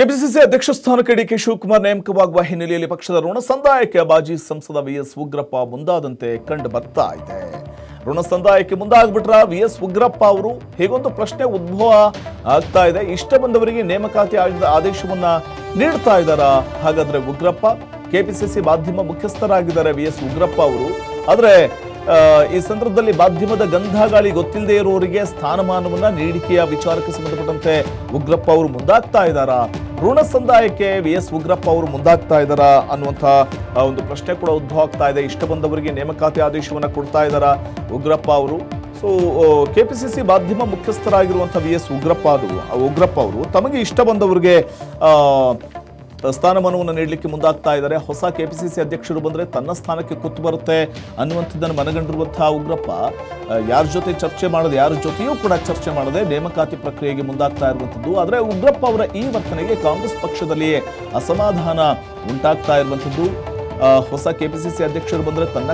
KPCC ಅಧ್ಯಕ್ಷ ಸ್ಥಾನಕ್ಕೆ DK Shivakumar ನೇಮಕವಾಗುವ ಹಿನ್ನೆಲೆಯಲ್ಲಿ ಪಕ್ಷದ ಋಣ ಸಂದಾಯಕ್ಕೆ ಮಾಜಿ ಸಂಸದ ವಿಎಸ್ ಉಗ್ರಪ್ಪ ಮುಂದಾದಂತೆ ಕಂಡು ಬರ್ತಾ ಇದೆ. ಋಣ ಸಂದಾಯಕ್ಕೆ ಮುಂದಾಗ್ಬಿಟ್ರ ವಿಎಸ್ ಉಗ್ರಪ್ಪ ಅವರು ಹೇಗೊಂದು ಪ್ರಶ್ನೆ ಉದ್ಭವ ಆಗ್ತಾ ಇದೆ. ಇಷ್ಟ ಬಂದವರಿಗೆ ನೇಮಕಾತಿ ಆಗಿದ ಆದೇಶವನ್ನ ನೀಡ್ತಾ ಇದ್ದಾರಾ? ಹಾಗಾದ್ರೆ ಉಗ್ರಪ್ಪ, ಕೆಪಿಸಿಸಿ ಮಾಧ್ಯಮ ಮುಖ್ಯಸ್ಥರಾಗಿದ್ದಾರೆ ವಿಎಸ್ ಉಗ್ರಪ್ಪ ಅವರು. ಆದ್ರೆ ಈ ಸಂದರ್ಭದಲ್ಲಿ ಮಾಧ್ಯಮದ ಗಂಧಗಾಳಿ ಗೊತ್ತಿಲ್ಲದೆ ಇರುವವರಿಗೆ ಸ್ಥಾನಮಾನವನ್ನ ನೀಡಿಕೆಯ ವಿಚಾರಕ್ಕೆ ಸಂಬಂಧಪಟ್ಟಂತೆ ಉಗ್ರಪ್ಪ ಅವರು ಮುಂದಾಗ್ತಾ ಇದ್ದಾರಾ? ಋಣ ಸಂದಾಯಕ್ಕೆ ವಿ ಎಸ್ ಉಗ್ರಪ್ಪ ಅವರು ಮುಂದಾಗ್ತಾ ಇದ್ದಾರಾ ಅನ್ನುವಂಥ ಒಂದು ಪ್ರಶ್ನೆ ಕೂಡ ಉದ್ಭವ ಆಗ್ತಾ ಇದೆ. ಇಷ್ಟ ಬಂದವರಿಗೆ ನೇಮಕಾತಿ ಆದೇಶವನ್ನು ಕೊಡ್ತಾ ಇದ್ದಾರಾ ಉಗ್ರಪ್ಪ ಅವರು? ಸೊ ಸಿ ಮಾಧ್ಯಮ ಮುಖ್ಯಸ್ಥರಾಗಿರುವಂಥ ವಿ ಎಸ್ ಉಗ್ರಪ್ಪ ಅದು ಉಗ್ರಪ್ಪ ಅವರು ತಮಗೆ ಇಷ್ಟ ಬಂದವರಿಗೆ ಸ್ಥಾನಮಾನವನ್ನು ನೀಡಲಿಕ್ಕೆ ಮುಂದಾಗ್ತಾ ಇದ್ದಾರೆ. ಹೊಸ ಕೆಪಿಸಿಸಿ ಅಧ್ಯಕ್ಷರು ಬಂದರೆ ತನ್ನ ಸ್ಥಾನಕ್ಕೆ ಕುತ್ತು ಬರುತ್ತೆ ಅನ್ನುವಂಥದ್ದನ್ನು ಮನಗಂಡಿರುವಂತಹ ಉಗ್ರಪ್ಪ ಯಾರ ಜೊತೆ ಚರ್ಚೆ ಮಾಡದೆ, ಯಾರ ಜೊತೆಯೂ ಕೂಡ ಚರ್ಚೆ ಮಾಡದೆ ನೇಮಕಾತಿ ಪ್ರಕ್ರಿಯೆಗೆ ಮುಂದಾಗ್ತಾ ಇರುವಂಥದ್ದು. ಆದರೆ ಉಗ್ರಪ್ಪ ಅವರ ಈ ವರ್ತನೆಗೆ ಕಾಂಗ್ರೆಸ್ ಪಕ್ಷದಲ್ಲಿಯೇ ಅಸಮಾಧಾನ ಉಂಟಾಗ್ತಾ ಇರುವಂಥದ್ದು. ಹೊಸ ಕೆಪಿಸಿಸಿ ಅಧ್ಯಕ್ಷರು ಬಂದರೆ ತನ್ನ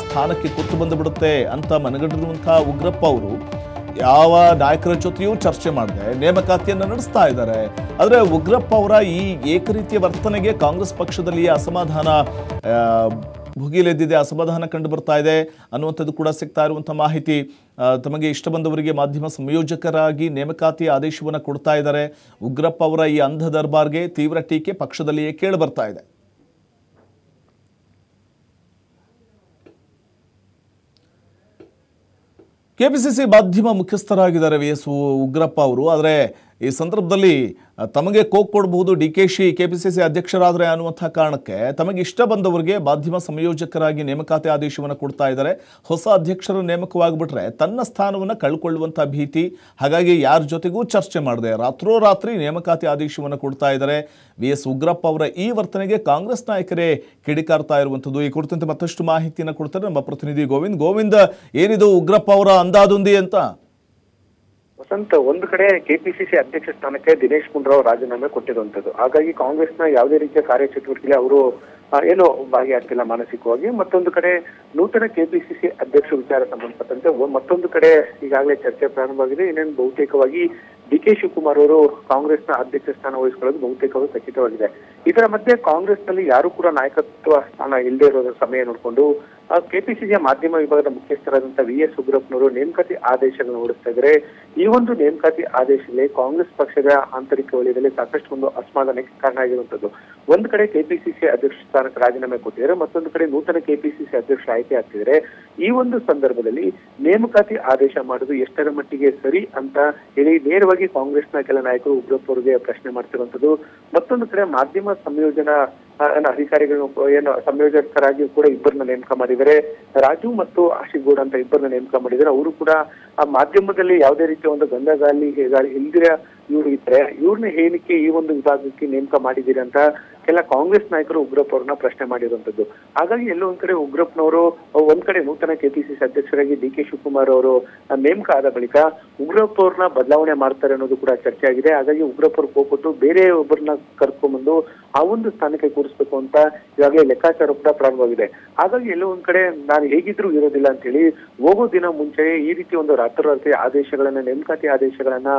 ಸ್ಥಾನಕ್ಕೆ ಕುತ್ತು ಬಂದು ಬಿಡುತ್ತೆ ಅಂತ ಮನಗಂಡಿರುವಂತಹ ಉಗ್ರಪ್ಪ ಅವರು. ಯಾವ ನಾಯಕರ ಜೊತೆಯೂ ಚರ್ಚೆ ಮಾಡದೆ ನೇಮಕಾತಿಯನ್ನು ನಡೆಸ್ತಾ ಇದ್ದಾರೆ. ಆದರೆ ಉಗ್ರಪ್ಪ ಅವರ ಈ ಏಕರೀತಿಯ ವರ್ತನೆಗೆ ಕಾಂಗ್ರೆಸ್ ಪಕ್ಷದಲ್ಲಿ ಅಸಮಾಧಾನ ಭುಗಿಲೆದ್ದಿದೆ, ಅಸಮಾಧಾನ ಕಂಡು ಬರ್ತಾ ಇದೆ ಅನ್ನುವಂಥದ್ದು ಕೂಡ ಸಿಗ್ತಾ ಇರುವಂಥ ಮಾಹಿತಿ. ತಮಗೆ ಇಷ್ಟ ಬಂದವರಿಗೆ ಮಾಧ್ಯಮ ಸಂಯೋಜಕರಾಗಿ ನೇಮಕಾತಿ ಆದೇಶವನ್ನು ಕೊಡ್ತಾ ಇದ್ದಾರೆ. ಉಗ್ರಪ್ಪ ಅವರ ಈ ಅಂಧ ದರ್ಬಾರ್ಗೆ ತೀವ್ರ ಟೀಕೆ ಪಕ್ಷದಲ್ಲಿಯೇ ಕೇಳಿ ಬರ್ತಾ ಇದೆ. ಕೆಪಿಸಿಸಿ ಮಾಧ್ಯಮ ಮುಖ್ಯಸ್ಥರಾಗಿದ್ದಾರೆ ವಿ ಎಸ್ ಉಗ್ರಪ್ಪ ಅವರು. ಆದರೆ ಈ ಸಂದರ್ಭದಲ್ಲಿ ತಮಗೆ ಕೋಕ್ ಕೊಡಬಹುದು D K Shi, K P C C ಅಧ್ಯಕ್ಷರಾದರೆ ಅನ್ನುವಂಥ ಕಾರಣಕ್ಕೆ ತಮಗೆ ಇಷ್ಟ ಬಂದವರಿಗೆ ಮಾಧ್ಯಮ ಸಂಯೋಜಕರಾಗಿ ನೇಮಕಾತಿ ಆದೇಶವನ್ನು ಕೊಡ್ತಾ ಇದ್ದಾರೆ. ಹೊಸ ಅಧ್ಯಕ್ಷರು ನೇಮಕವಾಗಿಬಿಟ್ರೆ ತನ್ನ ಸ್ಥಾನವನ್ನು ಕಳ್ಕೊಳ್ಳುವಂಥ ಭೀತಿ, ಹಾಗಾಗಿ ಯಾರ ಜೊತೆಗೂ ಚರ್ಚೆ ಮಾಡದೆ ರಾತ್ರೋರಾತ್ರಿ ನೇಮಕಾತಿ ಆದೇಶವನ್ನು ಕೊಡ್ತಾ ಇದ್ದಾರೆ. ವಿ ಎಸ್ ಉಗ್ರಪ್ಪ ಅವರ ಈ ವರ್ತನೆಗೆ ಕಾಂಗ್ರೆಸ್ ನಾಯಕರೇ ಕಿಡಿಕಾರ್ತಾ ಇರುವಂಥದ್ದು. ಈ ಕುರಿತಂತೆ ಮತ್ತಷ್ಟು ಮಾಹಿತಿಯನ್ನು ಕೊಡ್ತಾರೆ ನಮ್ಮ ಪ್ರತಿನಿಧಿ ಗೋವಿಂದ್. ಗೋವಿಂದ, ಏನಿದು ಉಗ್ರಪ್ಪ ಅವರ ಅಂದಾದುಂದಿ ಅಂತ? ವಸಂತ್ ಒಂದು ಕಡೆ ಕೆಪಿಸಿಸಿ ಅಧ್ಯಕ್ಷ ಸ್ಥಾನಕ್ಕೆ ದಿನೇಶ್ ಗುಂಡೂರಾವ್ ರಾಜೀನಾಮೆ ಕೊಟ್ಟಿರುವಂತದ್ದು ಹಾಗಾಗಿ ಕಾಂಗ್ರೆಸ್ನ ಯಾವುದೇ ರೀತಿಯ ಕಾರ್ಯಚಟುವಟಿಕೆ ಅವರು ಏನೋ ಭಾಗಿಯಾಗ್ತಿಲ್ಲ ಮಾನಸಿಕವಾಗಿ. ಮತ್ತೊಂದು ಕಡೆ ನೂತನ ಕೆಪಿಸಿಸಿ ಅಧ್ಯಕ್ಷ ವಿಚಾರ ಸಂಬಂಧಪಟ್ಟಂತೆ ಮತ್ತೊಂದು ಕಡೆ ಈಗಾಗಲೇ ಚರ್ಚೆ ಪ್ರಾರಂಭವಾಗಿದೆ. ಇನ್ನೇನು ಬಹುತೇಕವಾಗಿ ಡಿ ಕೆ ಶಿವಕುಮಾರ್ ಅವರು ಕಾಂಗ್ರೆಸ್ನ ಅಧ್ಯಕ್ಷ ಸ್ಥಾನ ವಹಿಸಿಕೊಳ್ಳೋದು ಬಹುತೇಕವಾಗಿ ಖಚಿತವಾಗಿದೆ. ಇದರ ಮಧ್ಯೆ ಕಾಂಗ್ರೆಸ್ನಲ್ಲಿ ಯಾರು ಕೂಡ ನಾಯಕತ್ವ ಸ್ಥಾನ ಇಲ್ಲದೆ ಇರೋದ್ರ ಸಮಯ ನೋಡಿಕೊಂಡು ಕೆಪಿಸಿಸಿಯ ಮಾಧ್ಯಮ ವಿಭಾಗದ ಮುಖ್ಯಸ್ಥರಾದಂತಹ ವಿ ಎಸ್ ಉಗ್ರಪ್ಪನವರು ನೇಮಕಾತಿ ಆದೇಶಗಳನ್ನು ಹೊರಡಿಸ್ತಾ ಇದ್ದಾರೆ. ಈ ಒಂದು ನೇಮಕಾತಿ ಆದೇಶದಲ್ಲಿ ಕಾಂಗ್ರೆಸ್ ಪಕ್ಷದ ಆಂತರಿಕ ವಲಯದಲ್ಲಿ ಸಾಕಷ್ಟು ಒಂದು ಅಸಮಾಧಾನಕ್ಕೆ ಕಾರಣ ಆಗಿರುವಂತದ್ದು ಒಂದ್ ಕಡೆ ಕೆಪಿಸಿಸಿ ಅಧ್ಯಕ್ಷ ಸ್ಥಾನಕ್ಕೆ ರಾಜೀನಾಮೆ ಕೊಟ್ಟಿದ್ದಾರೆ, ಮತ್ತೊಂದು ಕಡೆ ನೂತನ ಕೆಪಿಸಿಸಿ ಅಧ್ಯಕ್ಷ ಆಯ್ಕೆ ಆಗ್ತಿದ್ದಾರೆ. ಈ ಒಂದು ಸಂದರ್ಭದಲ್ಲಿ ನೇಮಕಾತಿ ಆದೇಶ ಮಾಡೋದು ಎಷ್ಟರ ಮಟ್ಟಿಗೆ ಸರಿ ಅಂತ ಹೇಳಿ ನೇರವಾಗಿ ಕಾಂಗ್ರೆಸ್ನ ಕೆಲ ನಾಯಕರು ಉಗ್ರಪ್ಪ ಅವರಿಗೆ ಪ್ರಶ್ನೆ ಮಾಡ್ತಿರುವಂತದ್ದು ಮತ್ತೊಂದು ಕಡೆ ಮಾಧ್ಯಮ ಸಂಯೋಜನಾ ಏನು ಅಧಿಕಾರಿಗಳು ಏನು ಸಂಯೋಜಕರಾಗಿ ಕೂಡ ಇಬ್ಬರನ್ನ ನೇಮಕ ಮಾಡಿದ್ದಾರೆ. ರಾಜು ಮತ್ತು ಆಶಿಗೌಡ ಗೌಡ ಅಂತ ಇಬ್ಬರನ್ನ ನೇಮಕ ಮಾಡಿದ್ದಾರೆ. ಅವರು ಕೂಡ ಆ ಮಾಧ್ಯಮದಲ್ಲಿ ಯಾವುದೇ ರೀತಿಯ ಒಂದು ಗಂಧಗಾಲಿ ಗಾಳಿ ಹಿಂದಿರ ಇವರು ಇದ್ರೆ ಇವ್ರನ್ನ ಏನಕ್ಕೆ ಈ ಒಂದು ವಿಭಾಗಕ್ಕೆ ನೇಮಕ ಮಾಡಿದ್ದೀರಿ ಅಂತ ಕೆಲ ಕಾಂಗ್ರೆಸ್ ನಾಯಕರು ಉಗ್ರಪ್ಪ ಅವ್ರನ್ನ ಪ್ರಶ್ನೆ ಮಾಡಿರುವಂತದ್ದು. ಹಾಗಾಗಿ ಎಲ್ಲೋ ಒಂದ್ ಕಡೆ ಉಗ್ರಪ್ಪನವರು, ಒಂದ್ ಕಡೆ ನೂತನ ಕೆಪಿಸಿಸಿ ಅಧ್ಯಕ್ಷರಾಗಿ ಡಿ ಕೆ ಶಿವಕುಮಾರ್ ಅವರು ನೇಮಕ ಆದ ಬಳಿಕ ಉಗ್ರಪ್ಪ ಅವ್ರನ್ನ ಬದಲಾವಣೆ ಮಾಡ್ತಾರೆ ಅನ್ನೋದು ಕೂಡ ಚರ್ಚೆ ಆಗಿದೆ. ಹಾಗಾಗಿ ಉಗ್ರಪ್ಪ ಅವ್ರು ಹೋಗ್ಬಿಟ್ಟು ಬೇರೆ ಒಬ್ಬರನ್ನ ಕರ್ಕೊಂಡ್ಬಂದು ಆ ಒಂದು ಸ್ಥಾನಕ್ಕೆ ಕೂರಿಸ್ಬೇಕು ಅಂತ ಈಗಾಗಲೇ ಲೆಕ್ಕಾಚಾರ ಕೂಡ ಪ್ರಾರಂಭವಾಗಿದೆ. ಹಾಗಾಗಿ ಎಲ್ಲೋ ಒಂದ್ ಕಡೆ ನಾನು ಹೇಗಿದ್ರು ಇರೋದಿಲ್ಲ ಅಂತ ಹೇಳಿ ಹೋಗೋ ದಿನ ಮುಂಚೆ ಈ ರೀತಿ ಒಂದು ರಾತ್ರೋರಾತ್ರಿ ಆದೇಶಗಳನ್ನ, ನೇಮಕಾತಿ ಆದೇಶಗಳನ್ನ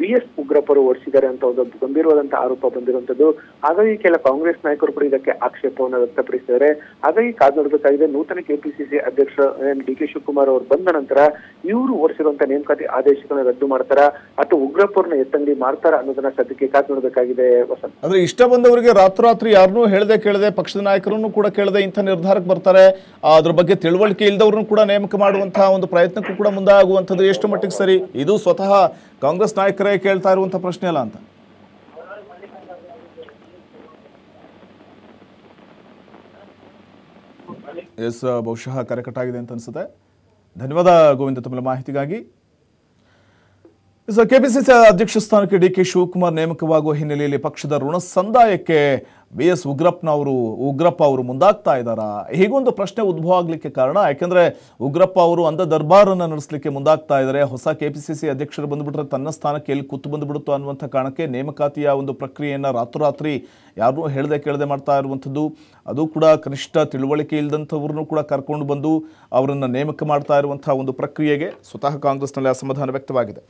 ವಿ ಎಸ್ ಉಗ್ರಪ್ಪರು ಹೊರಿಸಿದ್ದಾರೆ ಅಂತ ಒಂದು ಗಂಭೀರವಾದಂತಹ ಆರೋಪ ಬಂದಿರುವಂತದ್ದು. ಹಾಗಾಗಿ ಕೆಲ ಕಾಂಗ್ರೆಸ್ ನಾಯಕರು ಕೂಡ ಇದಕ್ಕೆ ಆಕ್ಷೇಪವನ್ನು ವ್ಯಕ್ತಪಡಿಸಿದ್ದಾರೆ. ಹಾಗಾಗಿ ಕಾದು ನೋಡಬೇಕಾಗಿದೆ, ನೂತನ ಕೆಪಿಸಿಸಿ ಅಧ್ಯಕ್ಷ ಡಿ ಕೆ ಶಿವಕುಮಾರ್ ಅವರು ಬಂದ ನಂತರ ಇವರು ಹೊರಡಿಸಿರುವಂತಹ ನೇಮಕಾತಿ ಆದೇಶಗಳನ್ನ ರದ್ದು ಮಾಡ್ತಾರಾ, ಅಥವಾ ಉಗ್ರಪ್ಪರನ್ನ ಎತ್ತಂಗಡಿ ಮಾಡ್ತಾರ ಅನ್ನೋದನ್ನ ಸದ್ಯಕ್ಕೆ ಕಾದು ನೋಡಬೇಕಾಗಿದೆ ಆದರೆ ಇಷ್ಟ ಬಂದವರಿಗೆ ರಾತ್ರೋರಾತ್ರಿ ಯಾರನ್ನೂ ಹೇಳದೆ ಕೇಳದೆ, ಪಕ್ಷದ ನಾಯಕರನ್ನು ಕೂಡ ಕೇಳದೆ ಇಂಥ ನಿರ್ಧಾರಕ್ಕೆ ಬರ್ತಾರೆ. ಅದ್ರ ಬಗ್ಗೆ ತಿಳುವಳಿಕೆ ಇಲ್ಲದವ್ರನ್ನು ಕೂಡ ನೇಮಕ ಮಾಡುವಂತಹ ಒಂದು ಪ್ರಯತ್ನಕ್ಕೂ ಕೂಡ ಮುಂದಾಗುವಂಥದ್ದು ಎಷ್ಟು ಮಟ್ಟಿಗೆ ಸರಿ? ಇದು ಸ್ವತಃ ಕಾಂಗ್ರೆಸ್ ನಾಯಕರೇ ಕೇಳ್ತಾ ಇರುವಂಥ ಪ್ರಶ್ನೆ ಅಲ್ಲ ಅಂತ. ಎಸ್, ಬಹುಶಃ ಕರೆಕಟ್ಟಾಗಿದೆ ಅಂತ ಅನ್ಸುತ್ತೆ. ಧನ್ಯವಾದ ಗೋವಿಂದ ತಮ್ಮ ಮಾಹಿತಿಗಾಗಿ. ಕೆಪಿಸಿಸಿ ಅಧ್ಯಕ್ಷ ಸ್ಥಾನಕ್ಕೆ ಡಿ ಕೆ ಶಿವಕುಮಾರ್ ನೇಮಕವಾಗುವ ಹಿನ್ನೆಲೆಯಲ್ಲಿ ಪಕ್ಷದ ಋಣ ಸಂದಾಯಕ್ಕೆ ಬಿ ಎಸ್ ಉಗ್ರಪ್ಪನವರು ಉಗ್ರಪ್ಪ ಅವರು ಮುಂದಾಗ್ತಾ ಇದ್ದಾರಾ? ಹೀಗೊಂದು ಪ್ರಶ್ನೆ ಉದ್ಭವ ಆಗಲಿಕ್ಕೆ ಕಾರಣ, ಯಾಕೆಂದ್ರೆ ಉಗ್ರಪ್ಪ ಅವರು ಅಂಧ ದರ್ಬಾರನ್ನು ನಡೆಸಲಿಕ್ಕೆ ಮುಂದಾಗ್ತಾ ಇದ್ದಾರೆ. ಹೊಸ ಕೆಪಿಸಿಸಿ ಅಧ್ಯಕ್ಷರು ಬಂದ್ಬಿಟ್ರೆ ತನ್ನ ಸ್ಥಾನಕ್ಕೆ ಎಲ್ಲಿ ಕೂತು ಬಂದ್ಬಿಡುತ್ತೋ ಅನ್ನುವಂಥ ಕಾರಣಕ್ಕೆ ನೇಮಕಾತಿಯ ಒಂದು ಪ್ರಕ್ರಿಯೆಯನ್ನು ರಾತ್ರೋರಾತ್ರಿ ಯಾರು ಹೇಳದೆ ಕೇಳದೆ ಮಾಡ್ತಾ ಇರುವಂಥದ್ದು. ಅದು ಕೂಡ ಕನಿಷ್ಠ ತಿಳುವಳಿಕೆ ಇಲ್ಲದಂಥವ್ರನ್ನೂ ಕೂಡ ಕರ್ಕೊಂಡು ಬಂದು ಅವರನ್ನು ನೇಮಕ ಮಾಡ್ತಾ ಇರುವಂಥ ಒಂದು ಪ್ರಕ್ರಿಯೆಗೆ ಸ್ವತಃ ಕಾಂಗ್ರೆಸ್ನಲ್ಲಿ ಅಸಮಾಧಾನ ವ್ಯಕ್ತವಾಗಿದೆ.